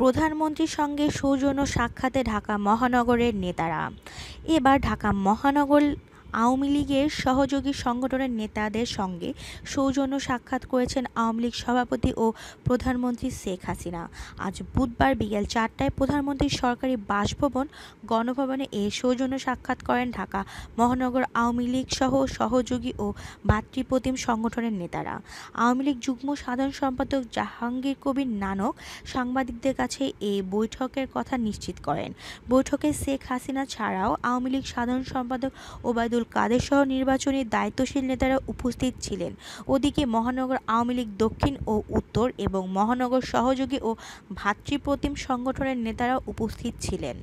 প্রধানমন্ত্রীর সঙ্গে সৌজন্য সাক্ষাতে ঢাকা মহানগরের নেতারা। এবার ঢাকা মহানগর আওয়ামী লীগের সহযোগী সংগঠনের নেতাদের সঙ্গে সৌজন্য সাক্ষাৎ করেছেন আওয়ামী লীগ সভাপতি ও প্রধানমন্ত্রী শেখ হাসিনা। আজ বুধবার বিকেল চারটায় প্রধানমন্ত্রীর সরকারি বাসভবন গণভবনে এ সৌজন্য সাক্ষাৎ করেন ঢাকা মহানগর আওয়ামী লীগ সহ সহযোগী ও ভাতৃপ্রতিম সংগঠনের নেতারা। আওয়ামী লীগ যুগ্ম সাধারণ সম্পাদক জাহাঙ্গীর কবির নানক সাংবাদিকদের কাছে এই বৈঠকের কথা নিশ্চিত করেন। বৈঠকে শেখ হাসিনা ছাড়াও আওয়ামী লীগ সাধারণ সম্পাদক ওবায়দুল কাদের সহ নির্বাচনী দায়িত্বশীল নেতারা উপস্থিত ছিলেন। ওদিকে মহানগর আওয়ামী লীগ দক্ষিণ ও উত্তর এবং মহানগর সহযোগী ও ভাতৃপ্রতিম সংগঠনের নেতারা উপস্থিত ছিলেন।